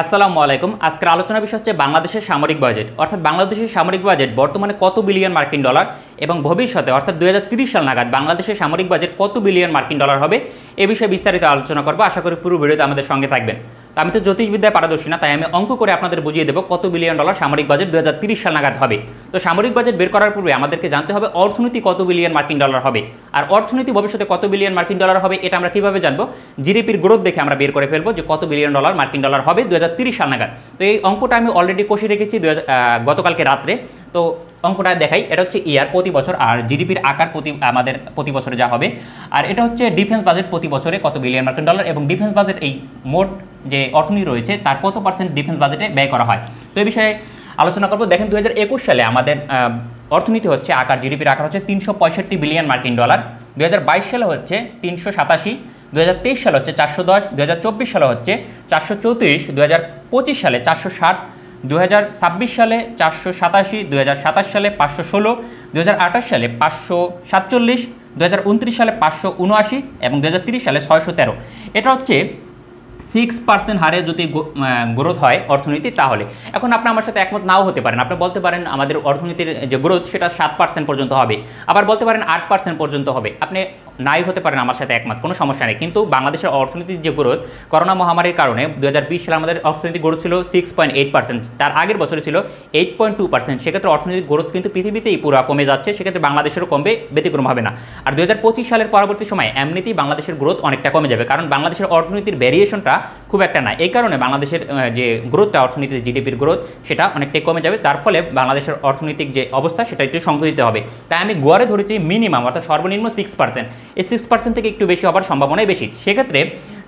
আসসালামু আলাইকুম। আজকের আলোচনা বিষয় হচ্ছে বাংলাদেশের সামরিক বাজেট। অর্থাৎ বাংলাদেশের সামরিক বাজেট বর্তমানে কত বিলিয়ন মার্কিন ডলার এবং ভবিষ্যতে, অর্থাৎ দু সাল নাগাদ বাংলাদেশের সামরিক বাজেট কত বিলিয়ন মার্কিন ডলার হবে, এ বিষয়ে বিস্তারিত আলোচনা করব। আশা করি পুরো ভিডিওতে আমাদের সঙ্গে থাকবেন। আমি তো জ্যোতিষবিদ্যায় পারদর্শী না, তাই আমি অঙ্ক করে আপনাদের বুঝিয়ে দেবো কত বিলিয়ন ডলার সামরিক বাজেট দু সাল নাগাদ হবে। তো সামরিক বাজেট বের করার পূর্বে আমাদেরকে জানতে হবে অর্থনীতি কত বিলিয়ন মার্কিন ডলার হবে। আর অর্থনীতি ভবিষ্যতে কত বিলিয়ন মার্কিন ডলার হবে, এটা আমরা কীভাবে জানব? জিডিপির গ্রোথ দেখে আমরা বের করে ফেলব যে কত বিলিয়ন ডলার মার্কিন ডলার হবে দু সাল নাগাদ। তো এই অঙ্কটা আমি অলরেডি কষে রেখেছি গতকালকে রাত্রে। তো অঙ্কটা দেখাই, এটা হচ্ছে ইয়ার প্রতি বছর আর জিডিপির আকার প্রতি, আমাদের প্রতি বছরে যা হবে। আর এটা হচ্ছে ডিফেন্স বাজেট প্রতি বছরে কত বিলিয়ন মার্কিন ডলার এবং ডিফেন্স বাজেট এই মোট যে অর্থনীতি রয়েছে, তার কত পার্সেন্ট ডিফেন্স বাজেটে ব্যয় করা হয়? তো এই বিষয়ে আলোচনা করব। দেখেন দু হাজার একুশ সালে আমাদের অর্থনীতি হচ্ছে, আকার জিডিপির আকার হচ্ছে তিনশো পঁয়ষট্টি বিলিয়ন মার্কিন ডলার দু হাজার বাইশ সালে হচ্ছে তিনশো সাতাশি সালে হচ্ছে চারশো দশ সালে হচ্ছে চারশো চৌত্রিশ সালে চারশো ষাট দু হাজার ছাব্বিশ সালে চারশো সাতাশি দু সালে পাঁচশো ষোলো দু সালে পাঁচশো সাতচল্লিশ সালে পাঁচশো উনআশি এবং দু সালে ছয়শো তেরো। এটা হচ্ছে সিক্স পার্সেন্ট হারে যদি গ্রোথ হয় অর্থনীতি, তাহলে। এখন আপনি আমার সাথে একমত নাও হতে পারেন। আপনি বলতে পারেন আমাদের অর্থনীতির যে গ্রোথ সেটা সাত পার্সেন্ট পর্যন্ত হবে। আবার বলতে পারেন আট পার্সেন্ট পর্যন্ত হবে। আপনি নাই হতে পারেন, আমার সাথে একমত, কোনো সমস্যা নেই। কিন্তু বাংলাদেশের অর্থনীতির যে গ্রোথ, করোনা মহামারীর কারণে দু হাজার বিশ সালে আমাদের অর্থনীতি গ্রোথ ছিল সিক্স পয়েন্ট এইট পার্সেন্ট তার আগের বছরে ছিল এইট পয়েন্ট টু পার্সেন্ট সেক্ষেত্রে অর্থনৈতিক গ্রোথ কিন্তু পৃথিবীতেই পুরো কমে যাচ্ছে, সেক্ষেত্রে বাংলাদেশেরও কমবে ব্যতিক্রম হবে না। আর দু হাজার পঁচিশ সালের পরবর্তী সময় এমনিতেই বাংলাদেশের গ্রোথ অনেকটা কমে যাবে, কারণ বাংলাদেশের অর্থনীতির ভ্যারিয়েশনটা খুব একটা না। এই কারণে বাংলাদেশের যে গ্রোথটা, অর্থনীতির জিডিপির গ্রোথ, সেটা অনেকটাই কমে যাবে। তার ফলে বাংলাদেশের অর্থনৈতিক যে অবস্থা, সেটা একটু সংশোধিত হবে। তাই আমি গড়ে ধরেছি মিনিমাম অর্থাৎ সর্বনিম্ন সিক্স সিক্স পার্সেন্ট থেকে একটু বেশি হওয়ার সম্ভাবনাই বেশি। সেক্ষেত্রে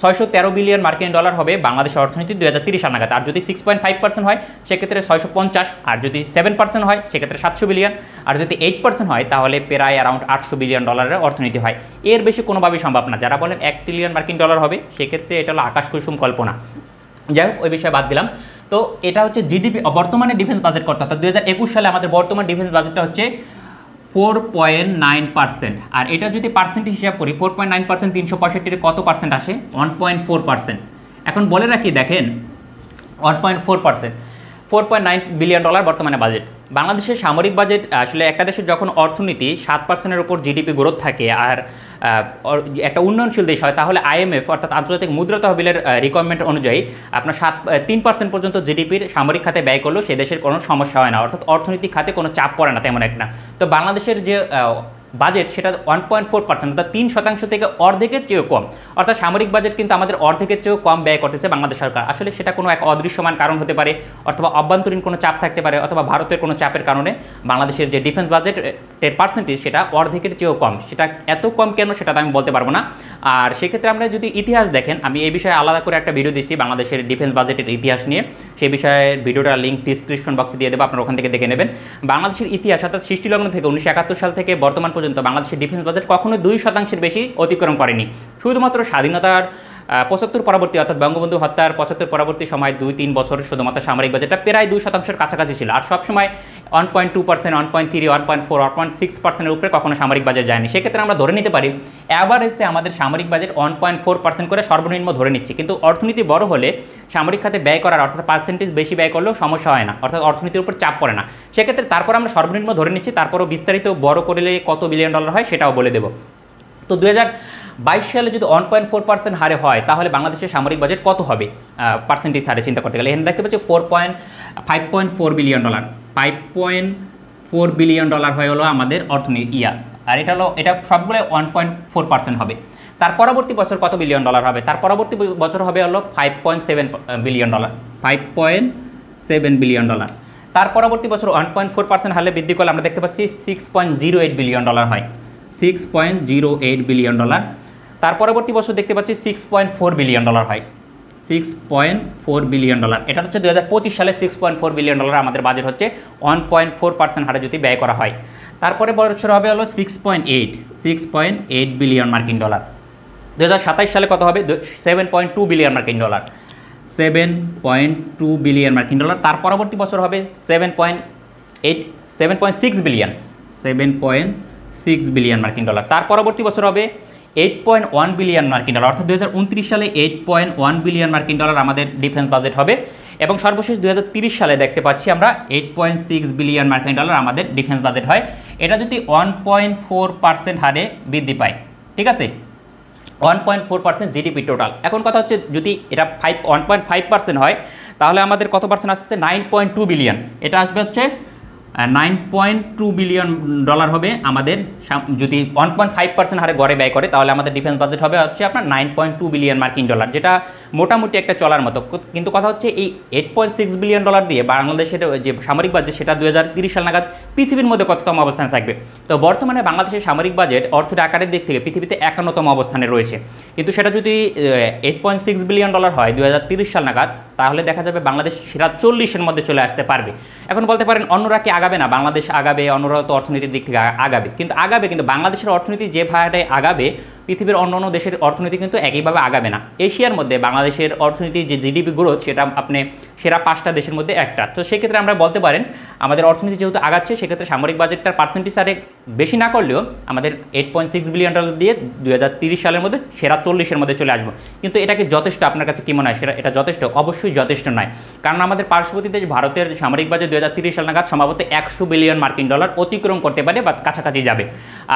ছয়শো তেরো বিলিয়ন মার্কিন ডলার হবে বাংলাদেশের অর্থনীতি দু হাজার তিরিশ আর যদি সিক্স পয়েন্ট ফাইভ পার্সেন্ট হয়, সেক্ষেত্রে ছয়শো পঞ্চাশ। আর যদি সেভেন পার্সেন্ট হয়, সেক্ষেত্রে সাতশো বিলিয়ন। আর যদি এইট পার্সেন্ট হয়, তাহলে প্রায় অ্যারাউন্ড আটশো বিলিয়ন ডলারের অর্থনীতি হয়। এর বেশি কোনোভাবেই সম্ভব না। যারা বলেন এক ট্রিলিয়ন মার্কিন ডলার হবে, সেক্ষেত্রে এটা হলো আকাশ কুসুম কল্পনা। যাই হোক, ওই বিষয়ে বাদ দিলাম। তো এটা হচ্ছে জিডিপি বর্তমানে ডিফেন্স বাজেট করতে অর্থাৎ দু হাজার একুশ সালে আমাদের বর্তমান ডিফেন্স বাজেটটা হচ্ছে ফোর পয়েন্ট নাইন পার্সেন্ট আর এটা যদি পার্সেন্টেজ হিসাব করি ফোর পয়েন্ট নাইন পার্সেন্ট তিনশো পঁয়ষট্টির কত পার্সেন্ট আসে? ওয়ান পয়েন্ট ফোর পার্সেন্ট এখন বলে রাখি, দেখেন one point four percent four billion dollar বর্তমানে বাজেট বাংলাদেশের সামরিক বাজেট আসলে একটা দেশের যখন অর্থনীতি সাত পার্সেন্টের উপর জিডিপি গ্রোথ থাকে আর একটা উন্নয়নশীল দেশ হয়, তাহলে আইএমএফ অর্থাৎ আন্তর্জাতিক মুদ্রা তহবিলের রিকোয়ারমেন্ট অনুযায়ী আপনার সাত তিন পার্সেন্ট পর্যন্ত জিডিপির সামরিক খাতে ব্যয় করলেও সে দেশের কোনো সমস্যা হয় না। অর্থাৎ অর্থনৈতিক খাতে কোনো চাপ পড়ে না, তেমন একটা। তো বাংলাদেশের যে বাজেট সেটা ওয়ান পয়েন্ট ফোর পার্সেন্ট অর্থাৎ তিন শতাংশ থেকে অর্ধেকের চেয়েও কম। অর্থাৎ সামরিক বাজেট কিন্তু আমাদের অর্ধেকের চেয়েও কম ব্যয় করতেছে বাংলাদেশ সরকার। আসলে সেটা কোনো এক অদৃশ্যমান কারণ হতে পারে, অথবা অভ্যন্তরীণ কোনো চাপ থাকতে পারে, অথবা ভারতের কোনো চাপের কারণে বাংলাদেশের যে ডিফেন্স বাজেটের পার্সেন্টেজ সেটা অর্ধেকের চেয়েও কম। সেটা এত কম কেন সেটা আমি বলতে পারব না। আর সেক্ষেত্রে আমরা যদি ইতিহাস দেখেন, আমি এই বিষয়ে আলাদা করে একটা ভিডিও দিচ্ছি বাংলাদেশের ডিফেন্স বাজেটের ইতিহাস নিয়ে। সেই বিষয়ে ভিডিওটার লিঙ্ক ডিসক্রিপশন বক্সে দিয়ে দেবো, আপনারা ওখান থেকে দেখে নেবেন। বাংলাদেশের ইতিহাস, অর্থাৎ সৃষ্টিলগ্ন থেকে উনিশশো একাত্তর সাল থেকে বর্তমান পর্যন্ত বাংলাদেশের ডিফেন্স বাজেট কখনো দুই শতাংশের বেশি অতিক্রম করেনি। শুধুমাত্র স্বাধীনতার পঁচাত্তর পরবর্তী, অর্থাৎ বঙ্গবন্ধু হত্যার পঁচাত্তর পরবর্তী সময় দুই তিন বছর শুধুমাত্র সামরিক বাজেটটা প্রায় দুই শতাংশের কাছাকাছি ছিল। আর সবসময় one point two percent one point three one point four one point six পার্সেন্টের উপরে কখনো সামরিক বাজেট যায়নি। সেক্ষেত্রে আমরা ধরে নিতে পারি অ্যাভারেজে আমাদের সামরিক budget one point four percent করে সর্বনিম্ন ধরে নিচ্ছি। কিন্তু অর্থনীতি বড় হলে সামরিক খাতে ব্যয় করার, অর্থাৎ পার্সেন্টেজ বেশি ব্যয় করলেও সমস্যা হয় না, অর্থাৎ অর্থনীতির উপর চাপ পড়ে না। সেক্ষেত্রে তারপর আমরা সর্বনিম্ন ধরে নিচ্ছি, তারপরও বিস্তারিত বড় করলে কত বিলিয়ন ডলার হয় সেটাও বলে দেবো। তো দু হাজার বাইশ সালে যদি ওয়ান পয়েন্ট ফোর পার্সেন্ট হারে হয়, তাহলে বাংলাদেশের সামরিক বাজেট কত হবে? পার্সেন্টেজ হারে চিন্তা করতে গেলে। এখানে দেখতে পাচ্ছি four point five point four billion dollar five point four billion dollar হয়ে হলো আমাদের অর্থনীতি ইয়া আর এটা হলো, এটা সবগুলো ওয়ান পয়েন্ট ফোর পার্সেন্ট হবে। তার পরবর্তী বছর কত বিলিয়ন ডলার হবে? তার পরবর্তী বছর হবে হলো five point seven billion dollar five point seven billion dollar তার পরবর্তী বছর ওয়ান পয়েন্ট ফোর পার্সেন্ট হারে বৃদ্ধি করলে আমরা দেখতে পাচ্ছি six point zero eight billion dollar হয়। Six point zero eight billion dollar তার পরবর্তী বছর দেখতে পাচ্ছি six point four billion dollar হয়। Six point four billion dollar এটা হচ্ছে দু হাজার পঁচিশ সালে six point four billion dollar আমাদের বাজেট হচ্ছে। ওয়ান পয়েন্ট ফোর পার্সেন্ট হারে যদি ব্যয় করা হয়। তারপরে বছর হবে হলো six point eight six point eight billion মার্কিন ডলার দু হাজার সাতাশ সালে কত হবে? সেভেন পয়েন্ট টু বিলিয়ন মার্কিন dollar seven point two billion মার্কিন ডলার তার পরবর্তী বছর হবে seven point eight seven point six billion seven point six billion মার্কিন ডলার তার পরবর্তী বছর হবে এইট পয়েন্ট ওয়ান বিলিয়ন মার্কিন ডলার অর্থাৎ দু হাজার উনত্রিশ সালে এইট পয়েন্ট ওয়ান বিলিয়ন মার্কিন ডলার আমাদের ডিফেন্স বাজেট হবে। এবং সর্বশেষ দু সালে দেখতে পাচ্ছি আমরা এইট পয়েন্ট সিক্স বিলিয়ন মার্কিন ডলার আমাদের ডিফেন্স বাজেট হয়। এটা যদি ওয়ান পয়েন্ট ফোর পার্সেন্ট হারে বৃদ্ধি পায়, ঠিক আছে? One point four percent GDP total এখন কথা হচ্ছে যদি এটা five one point five percent হয়, তাহলে আমাদের কত পার্সেন্ট আসছে? নাইন পয়েন্ট টু বিলিয়ন এটা আসবে হচ্ছে nine point two billion dollar হবে আমাদের। যদি ওয়ান পয়েন্ট ফাইভ পার্সেন্ট হারে গড়ে ব্যয় করে, তাহলে আমাদের ডিফেন্স বাজেট হবে হচ্ছে আপনার নাইন পয়েন্ট টু বিলিয়ন মার্কিন ডলার যেটা মোটামুটি একটা চলার মতো। কিন্তু কথা হচ্ছে এই eight point six billion dollar দিয়ে বাংলাদেশের যে সামরিক বাজেট সেটা দু সাল নাগাদ পৃথিবীর মধ্যে কততম অবস্থানে থাকবে? তো বর্তমানে বাংলাদেশের সামরিক বাজেট অর্থের আকারের দিক থেকে পৃথিবীতে একান্নতম অবস্থানে রয়েছে। কিন্তু সেটা যদি eight point six billion dollar হয় দু সাল নাগাদ, তাহলে দেখা যাবে বাংলাদেশ সেরা চল্লিশের মধ্যে চলে আসতে পারবে। এখন বলতে পারেন অন্যরা কি আগাবে না? বাংলাদেশ আগাবে, অন্যরা তো অর্থনীতির দিক থেকে আগাবে। কিন্তু আগাবে, কিন্তু বাংলাদেশের অর্থনীতি যে ভাবে আগাবে পৃথিবীর অন্য অন্য দেশের অর্থনীতি কিন্তু একইভাবে আগাবে না। এশিয়ার মধ্যে বাংলাদেশের অর্থনীতি যে জিডিপি গ্রোথ সেটা আপনি সেরা পাঁচটা দেশের মধ্যে একটা। তো সেক্ষেত্রে আমরা বলতে পারেন, আমাদের অর্থনীতি যেহেতু আগাচ্ছে, সেক্ষেত্রে সামরিক বাজেটটার পার্সেন্টেজ আরে বেশি না করলেও আমাদের eight point six billion dollar দিয়ে দুই সালের মধ্যে সেরা চল্লিশের মধ্যে চলে আসব। কিন্তু এটাকে যথেষ্ট আপনার কাছে কি মনে হয়? সেটা এটা যথেষ্ট? অবশ্যই যথেষ্ট নয়। কারণ আমাদের পার্শ্ববর্তী দেশ ভারতের সামরিক বাজেট দুই সাল নাগাদ সম্ভবত একশো বিলিয়ন মার্কিন ডলার অতিক্রম করতে পারে বা কাছাকাছি যাবে।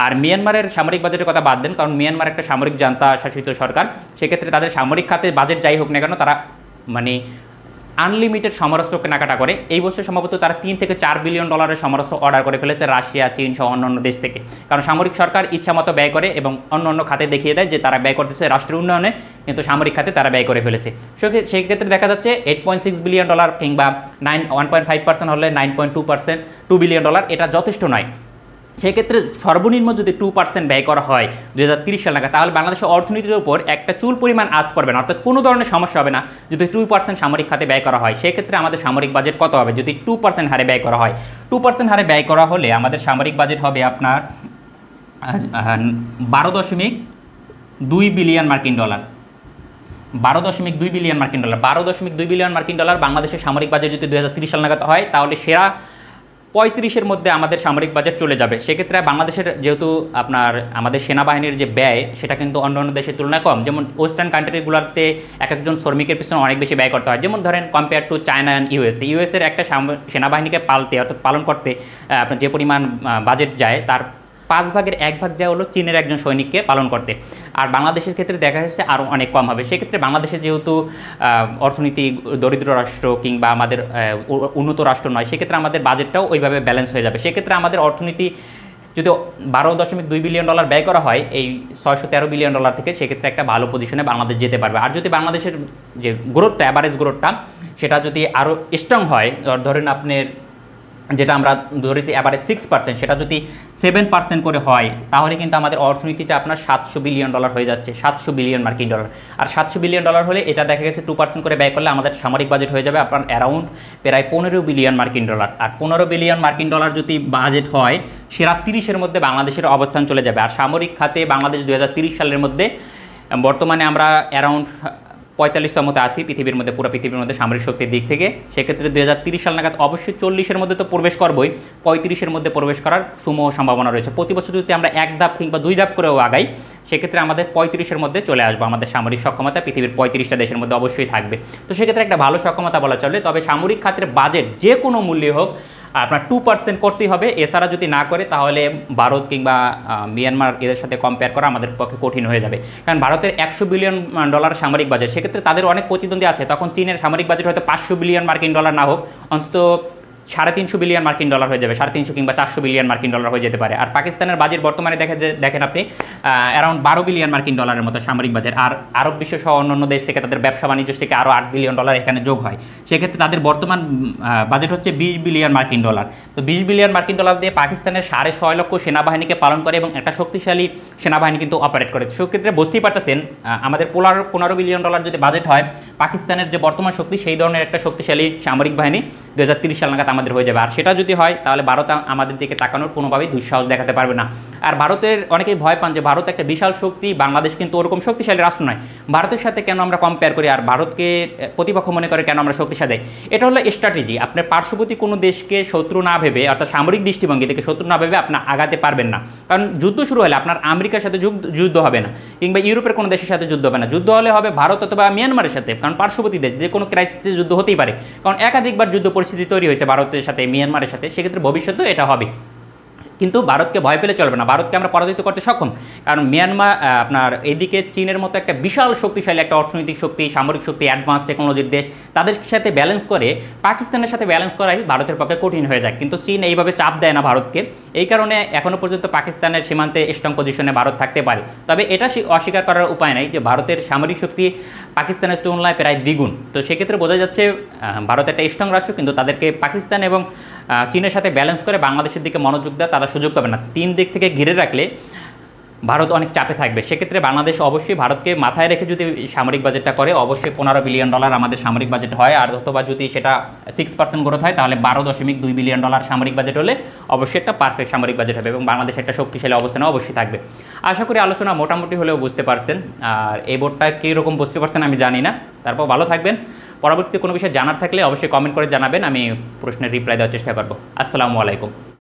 আর মিয়ানমারের সামরিক বাজেটের কথা বাদ দেন, কারণ মিয়ানমার একটা সামরিক জান্তা শাসিত সরকার, সেক্ষেত্রে তাদের সামরিক খাতে বাজেট যাই হোক না কেন, তারা মানে আনলিমিটেড সমরাস্ত্র কেনাকাটা করে। এই বছর সম্ভবত তারা তিন থেকে চার বিলিয়ন ডলারের সমরাস্ত্র অর্ডার করে ফেলেছে রাশিয়া, চীন সহ অন্যান্য দেশ থেকে। কারণ সামরিক সরকার ইচ্ছা মতো ব্যয় করে এবং অন্য অন্য খাতে দেখিয়ে দেয় যে তারা ব্যয় করতেছে রাষ্ট্রের উন্নয়নে, কিন্তু সামরিক খাতে তারা ব্যয় করে ফেলেছে। সেই ক্ষেত্রে দেখা যাচ্ছে eight point six billion dollar কিংবা nine one point five percent হলে nine point two percent two billion dollar এটা যথেষ্ট নয়। সেক্ষেত্রে সর্বনিম্ন যদি টু পার্সেন্ট ব্যয় করা হয় দু সাল নাগাদ, তাহলে বাংলাদেশের অর্থনীতির উপর একটা চুল পরিমাণ আজ পড়বে না। অর্থাৎ কোনো ধরনের সমস্যা হবে না যদি টু পার্সেন্ট সামরিক খাতে ব্যয় করা হয়। সেক্ষেত্রে আমাদের সামরিক বাজেট কত হবে? যদি টু পার্সেন্ট হারে ব্যয় করা হয়। টু পার্সেন্ট হারে ব্যয় করা হলে আমাদের সামরিক বাজেট হবে আপনার বারো দশমিক দুই বিলিয়ন মার্কিন ডলার। বারো দশমিক দুই বিলিয়ন মার্কিন ডলার। বারো দশমিক দুই বিলিয়ন মার্কিন ডলার বাংলাদেশের সামরিক বাজেট যদি দু সাল নাগাদ হয়, তাহলে সেরা পঁয়ত্রিশের মধ্যে আমাদের সামরিক বাজেট চলে যাবে। সেক্ষেত্রে বাংলাদেশের যেহেতু আপনার, আমাদের সেনাবাহিনীর যে ব্যয়, সেটা কিন্তু অন্য অন্য দেশের তুলনায় কম। যেমন ওয়েস্টার্ন কান্ট্রিগুলোতে এক একজন শ্রমিকের পিছনে অনেক বেশি ব্যয় করতে হয়। যেমন ধরেন compare to China and US ইউএসের একটা সেনাবাহিনীকে পালতে, অর্থাৎ পালন করতে আপনার যে পরিমাণ বাজেট যায়, তার পাঁচ ভাগের এক ভাগ যায় হলো চীনের একজন সৈনিককে পালন করতে। আর বাংলাদেশের ক্ষেত্রে দেখা যাচ্ছে আরও অনেক কম হবে। সেক্ষেত্রে বাংলাদেশে যেহেতু অর্থনীতি, দরিদ্র রাষ্ট্র কিংবা আমাদের উন্নত রাষ্ট্র নয়, সেক্ষেত্রে আমাদের বাজেটটাও ওইভাবে ব্যালেন্স হয়ে যাবে। সেক্ষেত্রে আমাদের অর্থনীতি যদি বারো দশমিক দুই বিলিয়ন ডলার ব্যয় করা হয়, এই ছয়শো তেরো বিলিয়ন ডলার থেকে সেক্ষেত্রে একটা ভালো পজিশনে বাংলাদেশ যেতে পারবে। আর যদি বাংলাদেশের যে গ্রোথটা অ্যাভারেজ গ্রোথটা সেটা যদি আরও স্ট্রং হয়, ধর- ধরেন আপনার যেটা আমরা ধরেছি এবারে সিক্স পার্সেন্ট সেটা যদি সেভেন পার্সেন্ট করে হয়, তাহলে কিন্তু আমাদের অর্থনীতিটা আপনার সাতশো বিলিয়ন ডলার হয়ে যাচ্ছে, সাতশো বিলিয়ন মার্কিন ডলার আর সাতশো বিলিয়ন ডলার হলে এটা দেখা গেছে টু পার্সেন্ট করে ব্যয় করলে আমাদের সামরিক বাজেট হয়ে যাবে আপনার অ্যারাউন্ড প্রায় পনেরো বিলিয়ন মার্কিন ডলার আর পনেরো বিলিয়ন মার্কিন ডলার যদি বাজেট হয়, সেরা তিরিশের মধ্যে বাংলাদেশের অবস্থান চলে যাবে। আর সামরিক খাতে বাংলাদেশ দু সালের মধ্যে, বর্তমানে আমরা অ্যারাউন্ড পঁয়তাল্লিশতমতে আসি, পৃথিবীর মধ্যে, পুরো পৃথিবীর মধ্যে সামরিক শক্তির দিক থেকে। সেক্ষেত্রে দুই সাল নাগাদ অবশ্যই চল্লিশের মধ্যে তো প্রবেশ করবই, পঁয়ত্রিশের মধ্যে প্রবেশ করার সমূহ সম্ভাবনা রয়েছে। প্রতি বছর যদি আমরা এক ধাপ কিংবা দুই ধাপ করেও আগাই, সেক্ষেত্রে আমাদের পঁয়ত্রিশের মধ্যে চলে আসব, আমাদের সামরিক সক্ষমতা পৃথিবীর পঁয়ত্রিশটা দেশের মধ্যে অবশ্যই থাকবে। তো সেক্ষেত্রে একটা ভালো সক্ষমতা বলা চলে, তবে সামরিক খাতের বাজেট যে কোনো মূল্যে হোক আপনার টু পার্সেন্ট করতেই হবে। এছাড়া যদি না করে, তাহলে ভারত কিংবা মিয়ানমার এদের সাথে কম্পেয়ার করা আমাদের পক্ষে কঠিন হয়ে যাবে। কারণ ভারতের একশো বিলিয়ন ডলার সামরিক বাজেট সেক্ষেত্রে তাদের অনেক প্রতিদ্বন্দ্বী আছে। তখন চীনের সামরিক বাজেট হয়তো পাঁচশো বিলিয়ন মার্কিন ডলার না হোক, অন্তত সাড়ে তিনশো বিলিয়ন মার্কিন ডলার হয়ে যাবে, সাড়ে তিনশো কিংবা চারশো বিলিয়ন মার্কিন ডলার হয়ে যেতে পারে। আর পাকিস্তানের বাজেট বর্তমানে দেখে দেখেন আপনি অ্যারাউন্ড বারো বিলিয়ন মার্কিন ডলারের মতো সামরিক বাজেট। আর আরব বিশ্ব সহ অন্যান্য দেশ থেকে তাদের ব্যবসা বাণিজ্য থেকে আরও আট বিলিয়ন ডলার এখানে যোগ হয়। সেক্ষেত্রে তাদের বর্তমান বাজেট হচ্ছে বিশ বিলিয়ন মার্কিন ডলার। তো বিশ বিলিয়ন মার্কিন ডলার দিয়ে পাকিস্তানের সাড়ে ছয় লক্ষ সেনাবাহিনীকে পালন করে এবং একটা শক্তিশালী সেনাবাহিনী কিন্তু অপারেট করে। সেক্ষেত্রে বুঝতেই পারতেছেন আমাদের পনেরো পনেরো বিলিয়ন ডলার যদি বাজেট হয়, পাকিস্তানের যে বর্তমান শক্তি, সেই ধরনের একটা শক্তিশালী সামরিক বাহিনী দু সাল নাগাদ আমাদের হয়ে যাবে। আর সেটা যদি হয়, তাহলে ভারত আমাদের দিকে তাকানোর কোনোভাবেই দুঃসাহস দেখাতে পারবে না। আর ভারতের অনেকেই ভয় পান যে, ভারত একটা বিশাল শক্তি, বাংলাদেশ কিন্তু ওরকম শক্তিশালী রাষ্ট্র নয়। ভারতের সাথে কেন আমরা কম্পেয়ার করি? আর ভারতকে প্রতিপক্ষ মনে করে কেন আমরা শক্তিশালী? এটা হলো স্ট্র্যাটেজি আপনার পার্শ্ববর্তী কোনো দেশকে শত্রু না ভেবে, অর্থাৎ সামরিক দৃষ্টিভঙ্গি থেকে শত্রু না ভেবে আপনার আগাতে পারবেন না। কারণ যুদ্ধ শুরু হলে আপনার আমেরিকার সাথে যুদ্ধ হবে না, কিংবা ইউরোপের কোনো দেশের সাথে যুদ্ধ হবে না। যুদ্ধ হলে হবে ভারত অথবা মিয়ানমারের সাথে, কারণ পার্শ্ববর্তী দেশ, যে কোনো ক্রাইসিসে যুদ্ধ হতেই পারে। কারণ একাধিকবার যুদ্ধ পরিস্থিতি তৈরি হয়েছে ভারতের সাথে মিয়ানমারের সাথে সেক্ষেত্রে ভবিষ্যতেও এটা হবে। কিন্তু ভারতকে ভয় পেলে চলবে না। ভারতকে আমরা পরাজিত করতে সক্ষম। কারণ মিয়ানমার আপনার এদিকে চীনের মতো একটা বিশাল শক্তিশালী একটা অর্থনৈতিক শক্তি, সামরিক শক্তি অ্যাডভান্স টেকনোলজির দেশ, তাদের সাথে ব্যালেন্স করে, পাকিস্তানের সাথে ব্যালেন্স করাই ভারতের পক্ষে কঠিন হয়ে যায়। কিন্তু চীন এইভাবে চাপ দেয় না ভারতকে। এই কারণে এখনও পর্যন্ত পাকিস্তানের সীমান্তে স্ট্রং পজিশনে ভারত থাকতে পারে। তবে এটা অস্বীকার করার উপায় নাই যে ভারতের সামরিক শক্তি পাকিস্তানের তুলনায় প্রায় দ্বিগুণ। তো সেক্ষেত্রে বোঝা যাচ্ছে ভারত একটা স্ট্রং রাষ্ট্র, কিন্তু তাদেরকে পাকিস্তান এবং চীনের সাথে ব্যালেন্স করে বাংলাদেশের দিকে মনোযোগ দেয় তারা সুযোগ পাবে না। তিন দিক থেকে ঘিরে রাখলে ভারত অনেক চাপে থাকবে। সেক্ষেত্রে বাংলাদেশ অবশ্যই ভারতকে মাথায় রেখে যদি সামরিক বাজেটটা করে, অবশ্যই পনেরো বিলিয়ন ডলার আমাদের সামরিক বাজেট হয়। আর অথবা যদি সেটা সিক্স পার্সেন্ট গ্রোথ হয়, তাহলে বারো দশমিক দুই বিলিয়ন ডলার সামরিক বাজেট হলে অবশ্যই একটা পারফেক্ট সামরিক বাজেট হবে এবং বাংলাদেশ একটা শক্তিশালী অবস্থানে অবশ্যই থাকবে। আশা করি আলোচনা মোটামুটি হলেও বুঝতে পারছেন। আর এই বোর্ডটা কীরকম বুঝতে পারছেন আমি জানি না। তারপর ভালো থাকবেন। পরবর্তীতে কোনো বিষয়ে জানার থাকলে অবশ্যই কমেন্ট করে জানাবেন, আমি প্রশ্নের রিপ্লাই দেওয়ার চেষ্টা করব। আসসালামু আলাইকুম।